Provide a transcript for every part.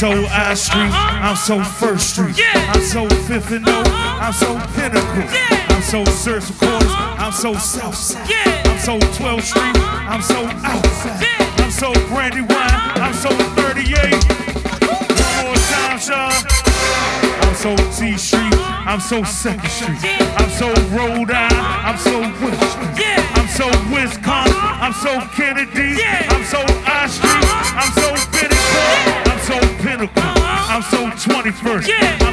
so I Street, I'm so First Street, I'm so Fifth and O, I'm so Pinnacle, I'm so Sursum Corda, I'm so South Side, I'm so 12th Street, I'm so Outside, I'm so Brandywine, I'm so 38. One more time, y'all. I'm so T Street, I'm so Second Street, I'm so Rhode Island, I'm so West Street, I'm so Wisconsin, I'm so Kennedy, I'm so I Street. First. Yeah.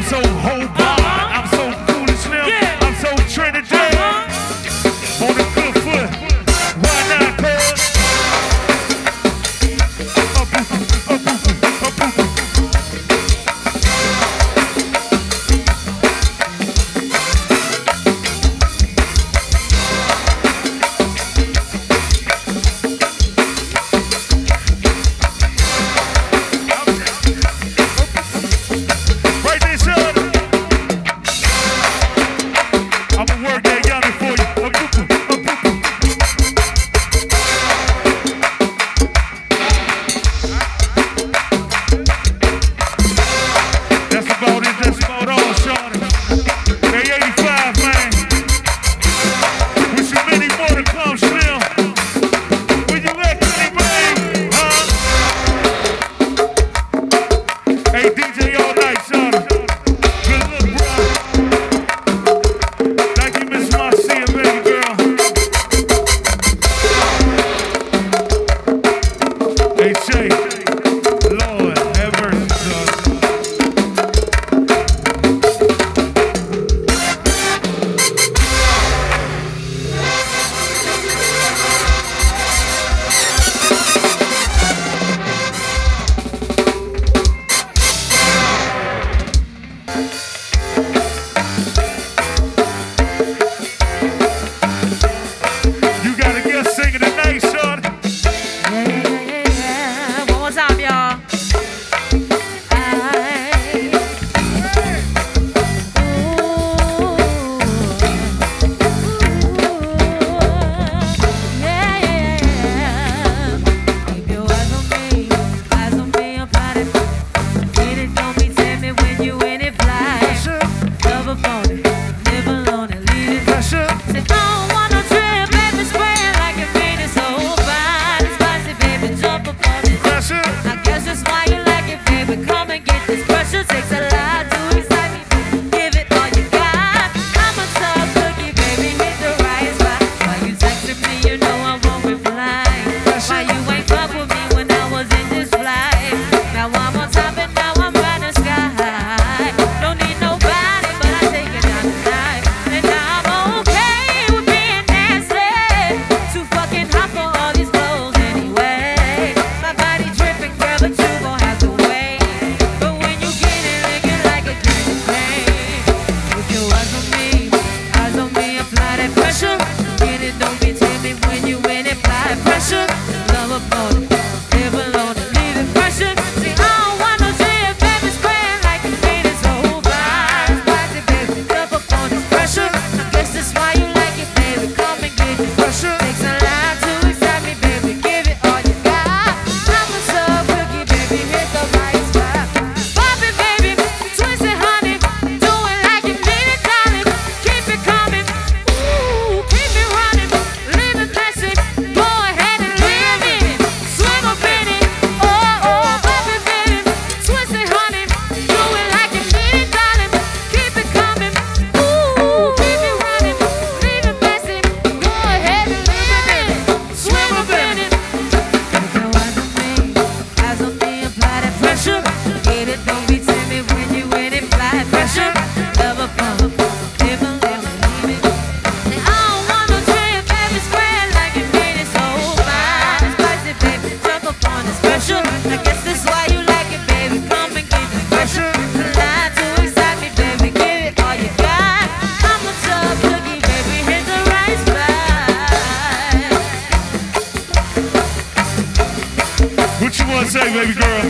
say, baby girl?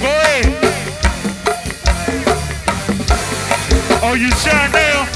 Go ahead. Are you shy now?